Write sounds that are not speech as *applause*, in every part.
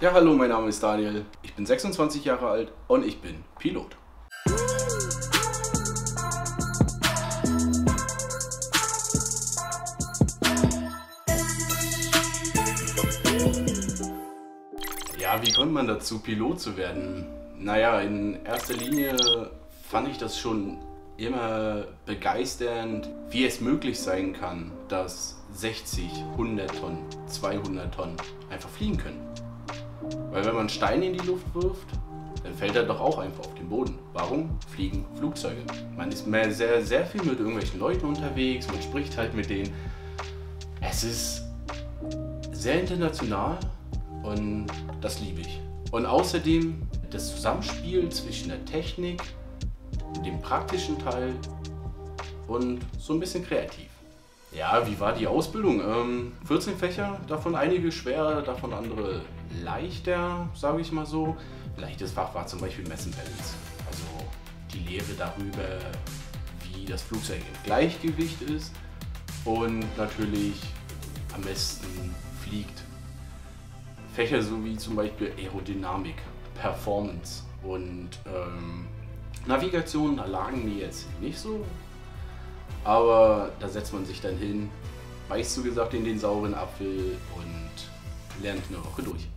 Ja, hallo, mein Name ist Daniel. Ich bin 26 Jahre alt und ich bin Pilot. Ja, wie kommt man dazu, Pilot zu werden? Naja, in erster Linie fand ich das schon immer begeisternd, wie es möglich sein kann, dass 60, 100 Tonnen, 200 Tonnen einfach fliegen können. Weil wenn man Steine in die Luft wirft, dann fällt er doch auch einfach auf den Boden. Warum fliegen Flugzeuge? Man ist mehr sehr, sehr viel mit irgendwelchen Leuten unterwegs, man spricht halt mit denen. Es ist sehr international und das liebe ich. Und außerdem das Zusammenspiel zwischen der Technik, dem praktischen Teil und so ein bisschen kreativ. Ja, wie war die Ausbildung? Ähm, 14 Fächer, davon einige schwerer, davon andere leichter, sage ich mal so. Leichtes Fach war zum Beispiel Messen Balance. Also die Lehre darüber, wie das Flugzeug im Gleichgewicht ist und natürlich am besten fliegt. Fächer so wie zum Beispiel Aerodynamik, Performance und ähm, Navigation lagen mir jetzt nicht so. Aber da setzt man sich dann hin, beißt so gesagt in den sauren Apfel und lernt eine Woche durch.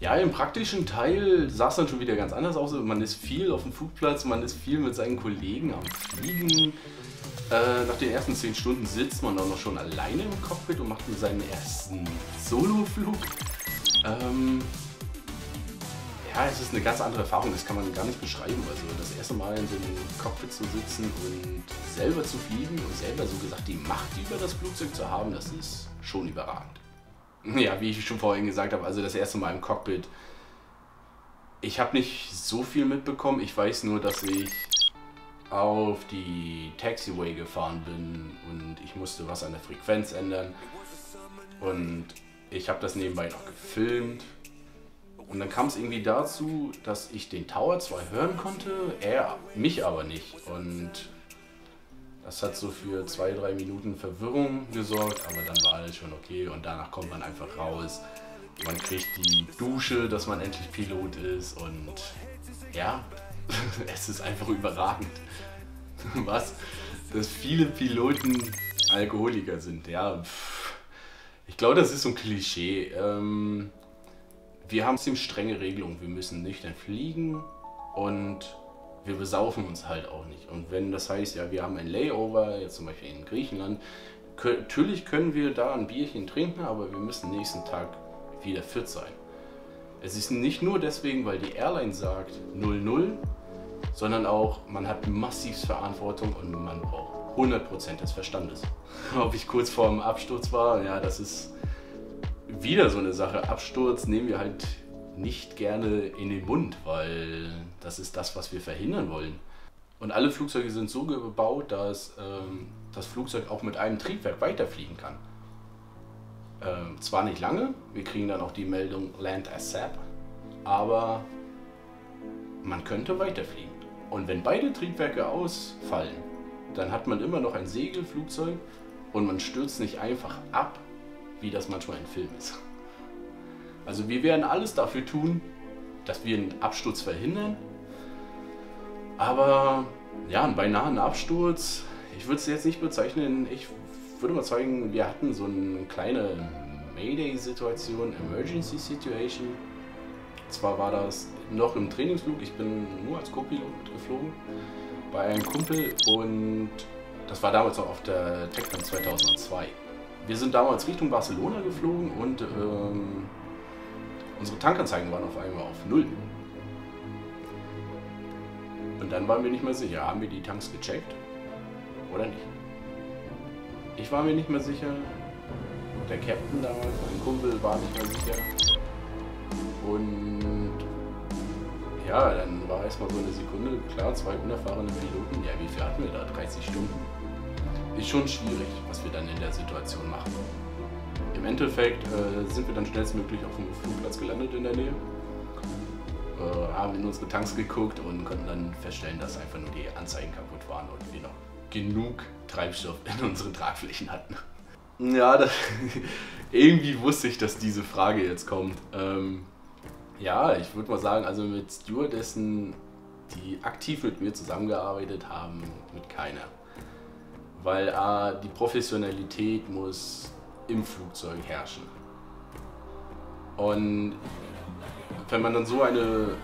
Ja, im praktischen Teil sah es dann schon wieder ganz anders aus. Man ist viel auf dem Flugplatz, man ist viel mit seinen Kollegen am Fliegen. Äh, nach den ersten 10 Stunden sitzt man auch noch schon alleine im Cockpit und macht seinen ersten Soloflug. Ähm, ja, es ist eine ganz andere Erfahrung, das kann man gar nicht beschreiben. Also das erste Mal in so einem Cockpit zu sitzen und selber zu fliegen und selber so gesagt die Macht über das Flugzeug zu haben, das ist schon überragend. Ja, wie ich schon vorhin gesagt habe, also das erste Mal im Cockpit. Ich habe nicht so viel mitbekommen. Ich weiß nur, dass ich auf die Taxiway gefahren bin und ich musste was an der Frequenz ändern. Und ich habe das nebenbei noch gefilmt und dann kam es irgendwie dazu, dass ich den Tower zwar hören konnte, er mich aber nicht. Und das hat so für zwei, drei Minuten Verwirrung gesorgt, aber dann war alles schon okay und danach kommt man einfach raus. Man kriegt die Dusche, dass man endlich Pilot ist und ja, *laughs* es ist einfach überragend. *laughs* Was? Dass viele Piloten Alkoholiker sind, ja. Ich glaube, das ist so ein Klischee. Ähm, wir haben ziemlich strenge Regelungen. Wir müssen nüchtern fliegen und wir besaufen uns halt auch nicht. Und wenn das heißt, ja, wir haben ein Layover, jetzt zum Beispiel in Griechenland, natürlich können wir da ein Bierchen trinken, aber wir müssen nächsten Tag wieder fit sein. Es ist nicht nur deswegen, weil die Airline sagt 0-0, sondern auch, man hat massiv Verantwortung und man braucht 100% des Verstandes. *laughs* Ob ich kurz vor dem Absturz war, ja, das ist wieder so eine Sache. Absturz nehmen wir halt nicht gerne in den Mund, weil das ist das, was wir verhindern wollen. Und alle Flugzeuge sind so gebaut, dass ähm, das Flugzeug auch mit einem Triebwerk weiterfliegen kann. Ähm, zwar nicht lange, wir kriegen dann auch die Meldung Land ASAP, aber man könnte weiterfliegen. Und wenn beide Triebwerke ausfallen, dann hat man immer noch ein Segelflugzeug und man stürzt nicht einfach ab, wie das manchmal in Filmen ist. Also wir werden alles dafür tun, dass wir einen Absturz verhindern. Aber ja, einen beinahen Absturz, ich würde es jetzt nicht bezeichnen. Ich würde mal zeigen, wir hatten so eine kleine Mayday-Situation, Emergency Situation. Zwar war das noch im Trainingsflug, ich bin nur als Co-Pilot geflogen bei einem Kumpel und das war damals noch auf der TechCon 2002. Wir sind damals Richtung Barcelona geflogen und ähm, unsere Tankanzeigen waren auf einmal auf Null. Und dann waren wir nicht mehr sicher, haben wir die Tanks gecheckt oder nicht. Ich war mir nicht mehr sicher, der Captain damals, mein Kumpel, war nicht mehr sicher. Und ja, dann war erstmal so eine Sekunde, klar, zwei unerfahrene Piloten, ja, wie viel hatten wir da? 30 Stunden ist schon schwierig, was wir dann in der Situation machen. Im Endeffekt äh, sind wir dann schnellstmöglich auf dem Flugplatz gelandet in der Nähe, äh, haben in unsere Tanks geguckt und konnten dann feststellen, dass einfach nur die Anzeigen kaputt waren und wir noch genug Treibstoff in unseren Tragflächen hatten. Ja, das, *laughs* irgendwie wusste ich, dass diese Frage jetzt kommt. Ähm, Ja, ich würde mal sagen, also mit Stewardessen, die aktiv mit mir zusammengearbeitet haben, mit keiner. Weil äh, die Professionalität muss im Flugzeug herrschen. Und wenn man dann so eine,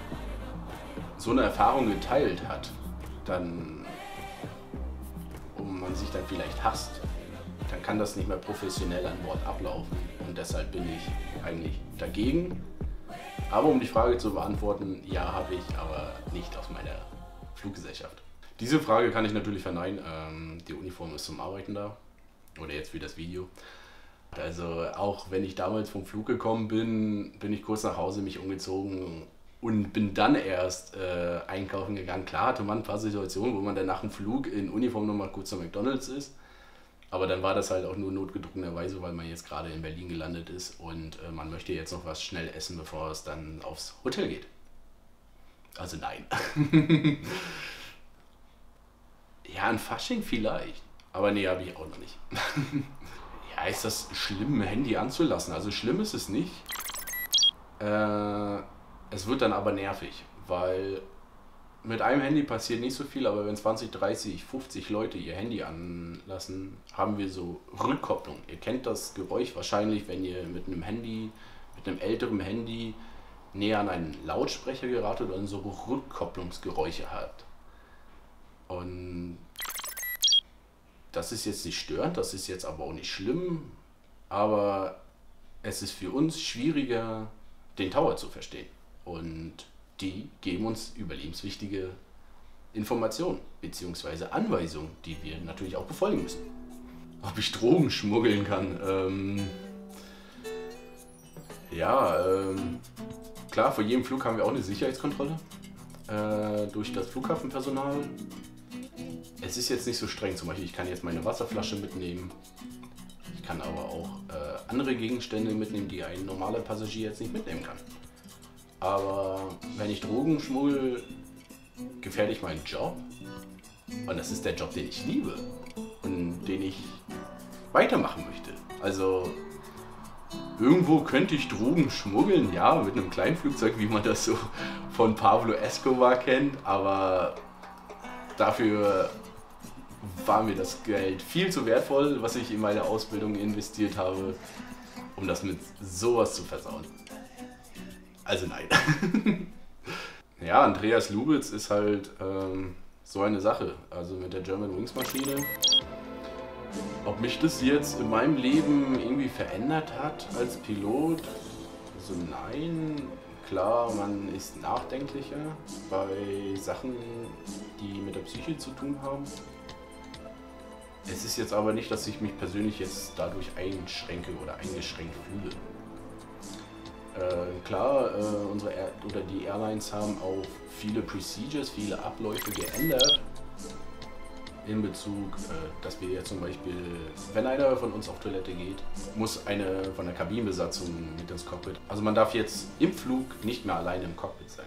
so eine Erfahrung geteilt hat, dann, und man sich dann vielleicht hasst, dann kann das nicht mehr professionell an Bord ablaufen. Und deshalb bin ich eigentlich dagegen. Aber um die Frage zu beantworten, ja, habe ich, aber nicht aus meiner Fluggesellschaft. Diese Frage kann ich natürlich verneinen. Ähm, die Uniform ist zum Arbeiten da. Oder jetzt wie das Video. Also auch wenn ich damals vom Flug gekommen bin, bin ich kurz nach Hause mich umgezogen und bin dann erst äh, einkaufen gegangen. Klar hatte man ein paar Situationen, wo man dann nach dem Flug in Uniform nochmal kurz zu McDonalds ist. Aber dann war das halt auch nur notgedrungenerweise, weil man jetzt gerade in Berlin gelandet ist und äh, man möchte jetzt noch was schnell essen, bevor es dann aufs Hotel geht. Also nein. *laughs* ja, ein Fasching vielleicht. Aber nee, habe ich auch noch nicht. *laughs* ja, ist das schlimm, ein Handy anzulassen? Also schlimm ist es nicht. Äh, es wird dann aber nervig, weil mit einem Handy passiert nicht so viel, aber wenn 20, 30, 50 Leute ihr Handy anlassen, haben wir so Rückkopplung. Ihr kennt das Geräusch wahrscheinlich, wenn ihr mit einem Handy, mit einem älteren Handy näher an einen Lautsprecher geratet und so Rückkopplungsgeräusche habt. Und das ist jetzt nicht störend, das ist jetzt aber auch nicht schlimm, aber es ist für uns schwieriger, den Tower zu verstehen. Und die geben uns überlebenswichtige Informationen bzw. Anweisungen, die wir natürlich auch befolgen müssen. Ob ich Drogen schmuggeln kann? Ähm, ja, ähm, klar, vor jedem Flug haben wir auch eine Sicherheitskontrolle äh, durch das Flughafenpersonal. Es ist jetzt nicht so streng, zum Beispiel ich kann jetzt meine Wasserflasche mitnehmen. Ich kann aber auch äh, andere Gegenstände mitnehmen, die ein normaler Passagier jetzt nicht mitnehmen kann. Aber wenn ich Drogen schmuggel, gefährde ich meinen Job. Und das ist der Job, den ich liebe und den ich weitermachen möchte. Also irgendwo könnte ich Drogen schmuggeln, ja, mit einem kleinen Flugzeug, wie man das so von Pablo Escobar kennt, aber dafür war mir das Geld viel zu wertvoll, was ich in meine Ausbildung investiert habe, um das mit sowas zu versauen. Also nein. *laughs* ja, Andreas Lubitz ist halt ähm, so eine Sache. Also mit der German Wings Maschine. Ob mich das jetzt in meinem Leben irgendwie verändert hat als Pilot? Also nein. Klar, man ist nachdenklicher bei Sachen, die mit der Psyche zu tun haben. Es ist jetzt aber nicht, dass ich mich persönlich jetzt dadurch einschränke oder eingeschränkt fühle. Äh, klar, äh, unsere Air oder die Airlines haben auch viele Procedures, viele Abläufe geändert. In Bezug, äh, dass wir jetzt zum Beispiel, wenn einer von uns auf Toilette geht, muss eine von der Kabinenbesatzung mit ins Cockpit. Also man darf jetzt im Flug nicht mehr alleine im Cockpit sein.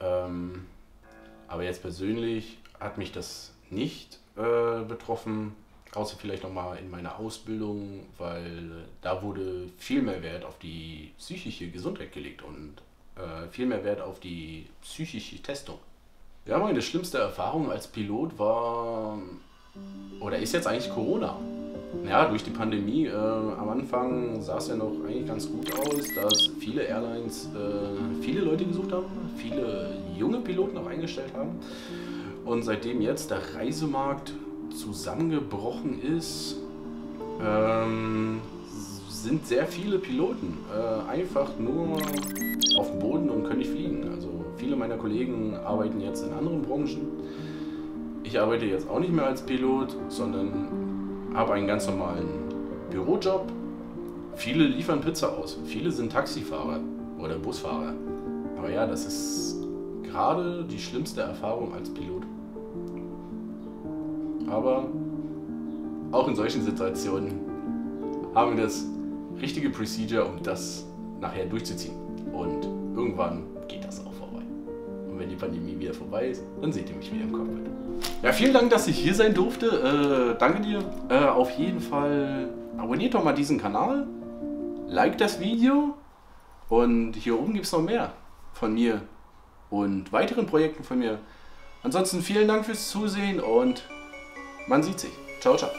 Ähm, aber jetzt persönlich hat mich das nicht äh, betroffen. Außer vielleicht nochmal in meiner Ausbildung, weil da wurde viel mehr Wert auf die psychische Gesundheit gelegt und äh, viel mehr Wert auf die psychische Testung. Ja, meine schlimmste Erfahrung als Pilot war oder ist jetzt eigentlich Corona. Ja, durch die Pandemie äh, am Anfang sah es ja noch eigentlich ganz gut aus, dass viele Airlines äh, viele Leute gesucht haben, viele junge Piloten auch eingestellt haben. Und seitdem jetzt der Reisemarkt zusammengebrochen ist, ähm, sind sehr viele Piloten äh, einfach nur auf dem Boden und können nicht fliegen. Also viele meiner Kollegen arbeiten jetzt in anderen Branchen. Ich arbeite jetzt auch nicht mehr als Pilot, sondern habe einen ganz normalen Bürojob. Viele liefern Pizza aus, viele sind Taxifahrer oder Busfahrer. Aber ja, das ist gerade die schlimmste Erfahrung als Pilot. Aber auch in solchen Situationen haben wir das richtige Procedure, um das nachher durchzuziehen. Und irgendwann geht das auch vorbei. Und wenn die Pandemie wieder vorbei ist, dann seht ihr mich wieder im Cockpit. Ja, vielen Dank, dass ich hier sein durfte. Äh, danke dir. Äh, auf jeden Fall abonniert doch mal diesen Kanal, like das Video Und hier oben gibt es noch mehr von mir und weiteren Projekten von mir. Ansonsten vielen Dank fürs Zusehen und man sieht sich. Ciao, ciao.